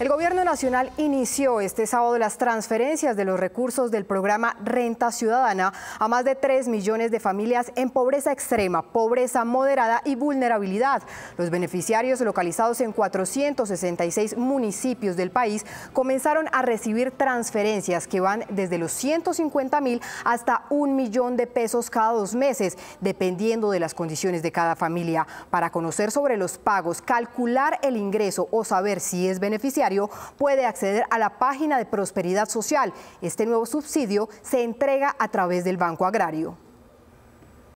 El Gobierno Nacional inició este sábado las transferencias de los recursos del programa Renta Ciudadana a más de 3 millones de familias en pobreza extrema, pobreza moderada y vulnerabilidad. Los beneficiarios localizados en 466 municipios del país comenzaron a recibir transferencias que van desde los 150 mil hasta un millón de pesos cada dos meses, dependiendo de las condiciones de cada familia. Para conocer sobre los pagos, calcular el ingreso o saber si es beneficiario, puede acceder a la página de Prosperidad Social. Este nuevo subsidio se entrega a través del Banco Agrario.